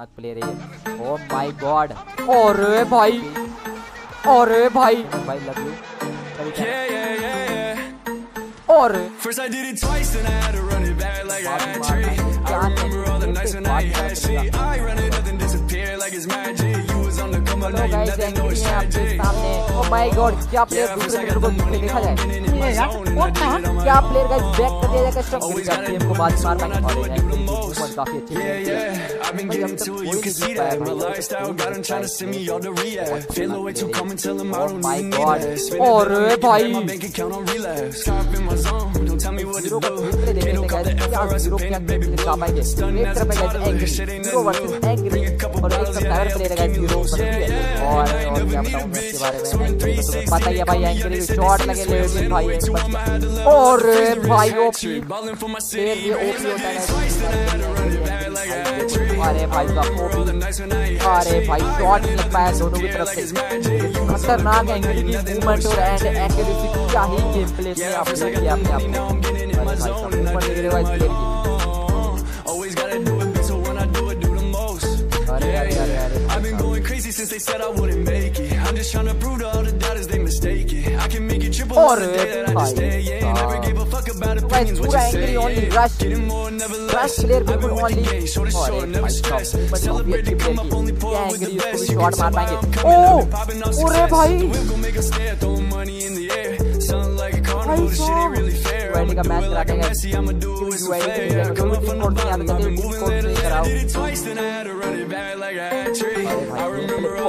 खतरनाक प्लेयर है ओ my God अरे भाई अरे भाई भाई लव यू. और First I did it twice, then I had to run it back like a hat trick. I remember all the nights when I had shit. I run it, guys it's है आपके. सामने oh my God क्या player दूसरे player को money, देखा जाए it on my क्या. Player guys back कर दिया जाएगा स्टॉप Always कर gotta गेम को do बाद this मार पाएँगे और. पॉइंट काफ़ी अच्छे मिले जीत जीत Oh it, और भाई। ज़ीरो का call the गाइस क्या ज़ीरो क्या आएँगे blue. एक तरफ़ में guys angry zero versus angry और एक तरफ़ cyber player guys zero versus और और क्या बताऊँ मैं इसके बारे में तो पता ही है भाई एंग्री शॉट लगे ले भाई और भाई ओपी city, ये ओपी होता है. अरे भाई का ओपी अरे. भाई शॉट लग पाया दोनों की तरफ़ से खतरनाक no मूवमेंट और एंड. एक्यूरेसी क्या ही गेम प्ले से Yeah, आप first I देखिए got the अपने आप को they said I wouldn't make it. I'm just trying to prove to all the doubters they mistake it. I can make it triple the day that I just stay in Never gave a fuck about opinions, what you say Getting more, never less. I've been with the game, short is short, never stress. Celebrate to come up, only pour with the best. You can tell by I'm coming, I've popping off success. Make a stare, throw money in the air. Sound like a carnival, this shit ain't really fair. I'ma do it like I'm Messi, I'ma do it with some flair I come up from the bottom, I've been moving later I did it twice Then I had to run it back like a hat trick.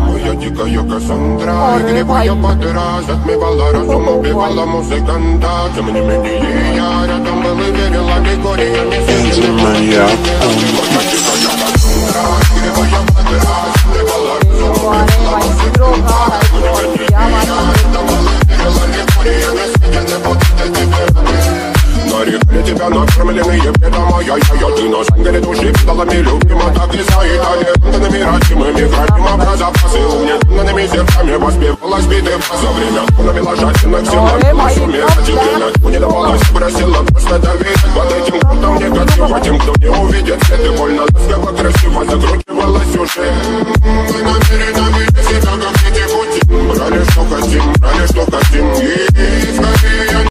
Моя дикая Кассандра Оре, Игривая भाई। подыра Затмевала разум, убивала музыканта Тем не менее я рядом был и верил Аллегориями Моя. Моя дикая Кассандра Игривая подыра Затмевала тебя на накормленные бедома Я, я, я, ты наш гори души педалами Любим так и стоит Алентонами родимыми храним образопасы Угнетанными сердцами воспевалась биты За время тонами ложатинок сила Была сумерать и время Мне давалось, просила просто доверять Под этим крутом негатива Тем, кто не увидит, это больно Ласково, красиво закручивалась уже Мы намерены